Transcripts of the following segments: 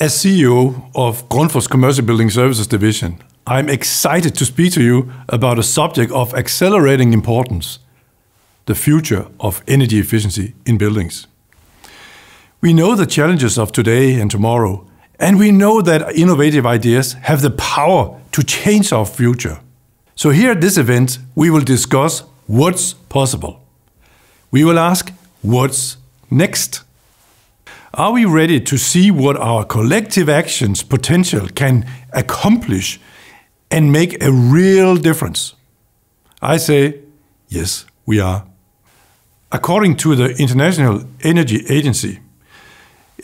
As CEO of Grundfos Commercial Building Services Division, I'm excited to speak to you about a subject of accelerating importance the future of energy efficiency in buildings. We know the challenges of today and tomorrow, and we know that innovative ideas have the power to change our future. So, here at this event, we will discuss what's possible. We will ask what's next. Are we ready to see what our collective actions potential can accomplish and make a real difference? I say, yes, we are. According to the International Energy Agency,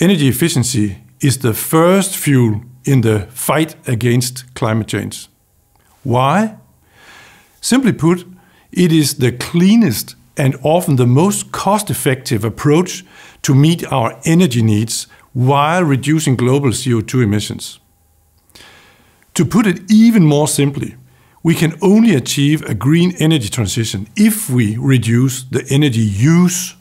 energy efficiency is the first fuel in the fight against climate change. Why? Simply put, it is the cleanest and often the most cost effective approach to meet our energy needs while reducing global CO2 emissions. To put it even more simply, we can only achieve a green energy transition if we reduce the energy use.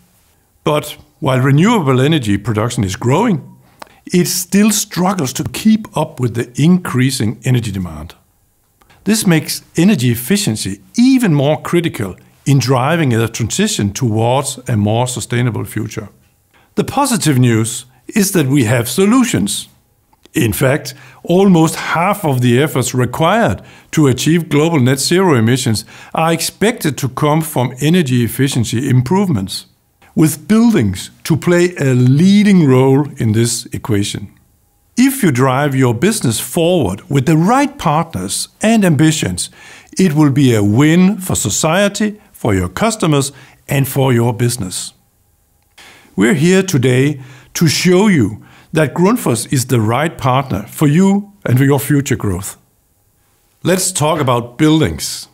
But while renewable energy production is growing, it still struggles to keep up with the increasing energy demand. This makes energy efficiency even more critical in driving a transition towards a more sustainable future. The positive news is that we have solutions. In fact, almost half of the efforts required to achieve global net zero emissions are expected to come from energy efficiency improvements, with buildings to play a leading role in this equation. If you drive your business forward with the right partners and ambitions, it will be a win for society, for your customers, and for your business. We're here today to show you that Grundfos is the right partner for you and for your future growth. Let's talk about buildings.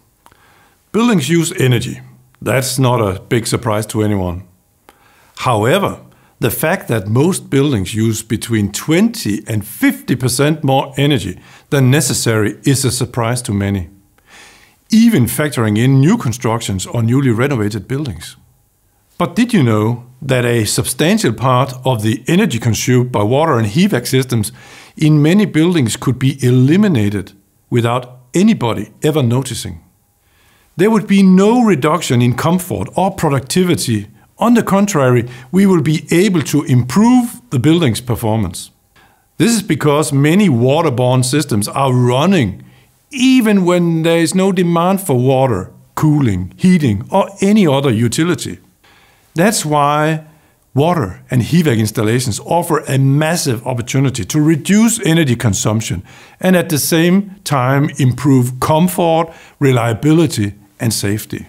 Buildings use energy. That's not a big surprise to anyone. However, the fact that most buildings use between 20 and 50% more energy than necessary is a surprise to many, even factoring in new constructions or newly renovated buildings. But did you know that a substantial part of the energy consumed by water and HVAC systems in many buildings could be eliminated without anybody ever noticing? There would be no reduction in comfort or productivity. On the contrary, we will be able to improve the building's performance. This is because many waterborne systems are running even when there is no demand for water, cooling, heating, or any other utility. That's why water and HVAC installations offer a massive opportunity to reduce energy consumption and at the same time improve comfort, reliability, and safety.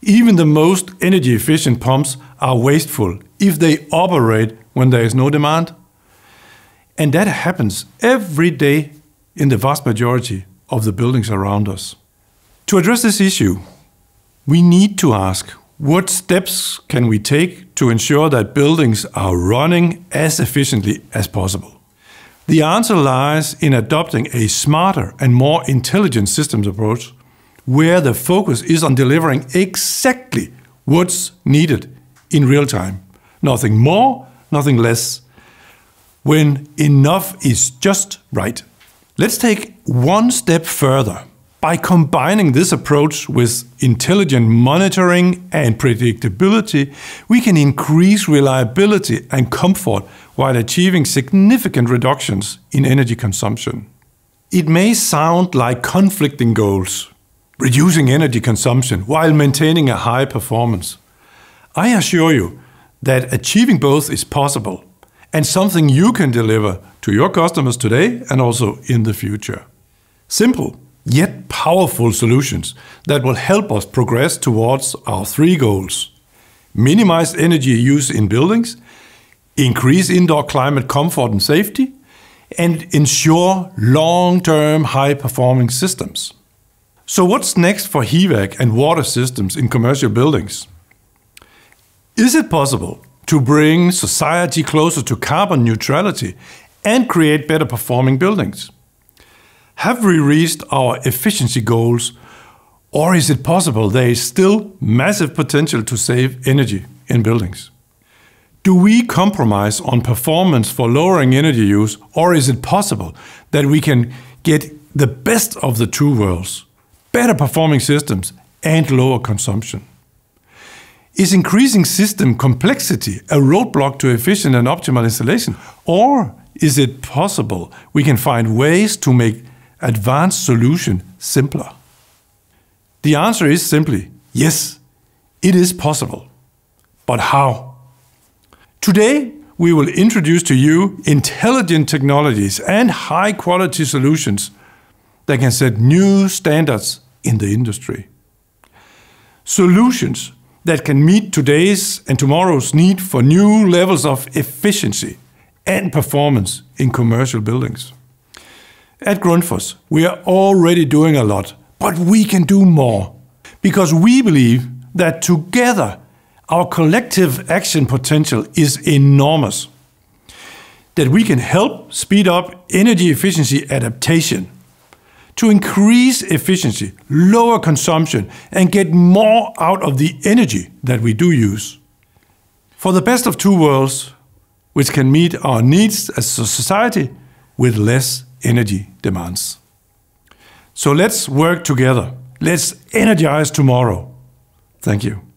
Even the most energy efficient pumps are wasteful if they operate when there is no demand. And that happens every day in the vast majority of the buildings around us. To address this issue, we need to ask what steps can we take to ensure that buildings are running as efficiently as possible? The answer lies in adopting a smarter and more intelligent systems approach where the focus is on delivering exactly what's needed in real time. Nothing more, nothing less. When enough is just right. Let's take one step further by combining this approach with intelligent monitoring and predictability, we can increase reliability and comfort while achieving significant reductions in energy consumption. It may sound like conflicting goals, reducing energy consumption while maintaining a high performance. I assure you that achieving both is possible and something you can deliver to your customers today and also in the future. Simple yet powerful solutions that will help us progress towards our three goals minimize energy use in buildings, increase indoor climate comfort and safety, and ensure long term high performing systems. So, what's next for HVAC and water systems in commercial buildings? Is it possible to bring society closer to carbon neutrality and create better performing buildings? Have we reached our efficiency goals, or is it possible there is still massive potential to save energy in buildings? Do we compromise on performance for lowering energy use, or is it possible that we can get the best of the two worlds, better performing systems and lower consumption? Is increasing system complexity a roadblock to efficient and optimal installation? Or is it possible we can find ways to make advanced solution simpler? The answer is simply yes, it is possible. But how? Today, we will introduce to you intelligent technologies and high quality solutions that can set new standards in the industry. Solutions that can meet today's and tomorrow's need for new levels of efficiency and performance in commercial buildings. At Grundfos, we are already doing a lot, but we can do more because we believe that together our collective action potential is enormous. That we can help speed up energy efficiency adaptation to increase efficiency, lower consumption, and get more out of the energy that we do use. For the best of two worlds, which can meet our needs as a society with less energy demands. So let's work together. Let's energize tomorrow. Thank you.